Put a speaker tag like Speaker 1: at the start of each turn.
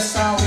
Speaker 1: essa